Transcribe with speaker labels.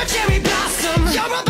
Speaker 1: a cherry blossom. You're a